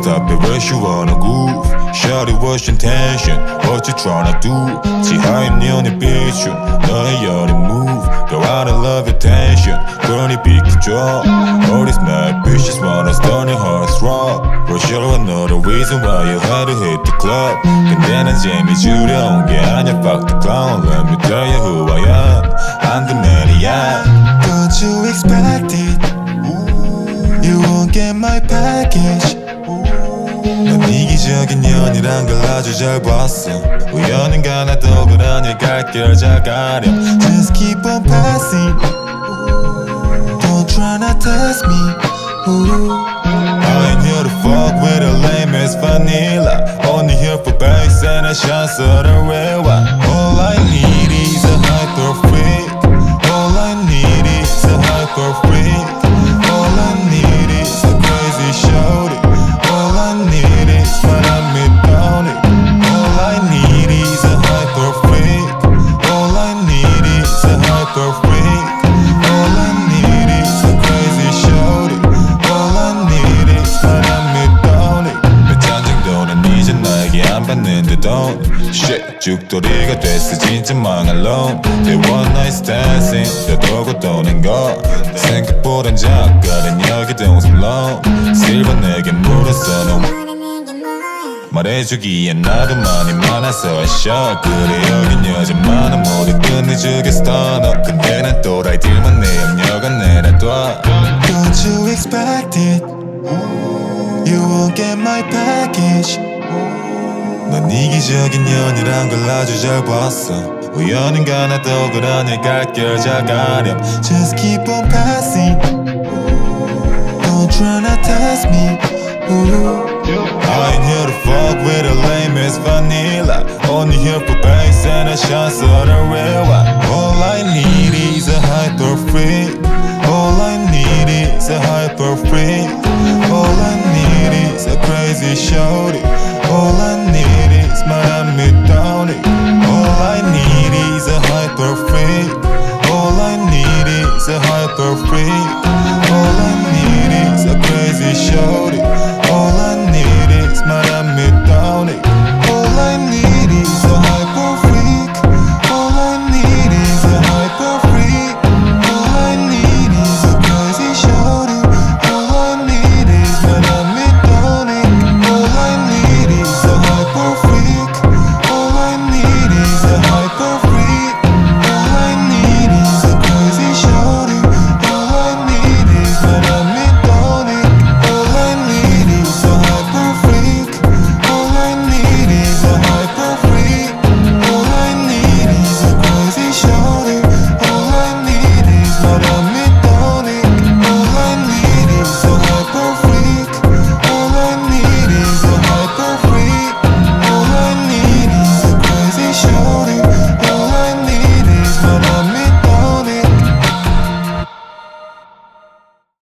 stop it, where you wanna go? Shawty, what's your intention? What you tryna do? 지하에 눈이 비춘 너의 열이 move Go out and love attention 그러니 비켜줘 All these mad bitches wanna stun your heart's rock For sure another reason why you had to hit the club 근데 난 재미 주려 온 게 아니야 Fuck the clown Let me tell you who I am I'm the maniac Don't you expect it? You won't get my package. 넌 이기적인 년이란 걸 아주 잘 봤어 우연인가 나도 그런 일갈길 잘 가려 Just keep on passing. Don't try not test me. Ooh. I ain't here to fuck with a lame ass vanilla Only here for bass and a chance of the real one All I need don't. Shit 죽돌이가 됐어. 진짜 망할 놈 They one night standing 떠돌고 도는 거 생각보단 작가는 여기 동성로. 실버 내게 물었어 너. 말해주기엔 나도 많이 많아서 아쉬워 그래 여긴 여자 많아 모두 끝내주겠어 너. 근데 난 또라이들만 내 압력은 내려둬. Don't you expect it? You won't get my package. 넌 이기적인 년이란 걸 아주 잘 봤어 우연인가 나도 그런 일갈길 잘 가렴 Just keep on passing. Don't try not test me. Ooh. I ain't here to fuck with a lame ass vanilla Only here for bass and a chance of the real one All I need is a hyper freak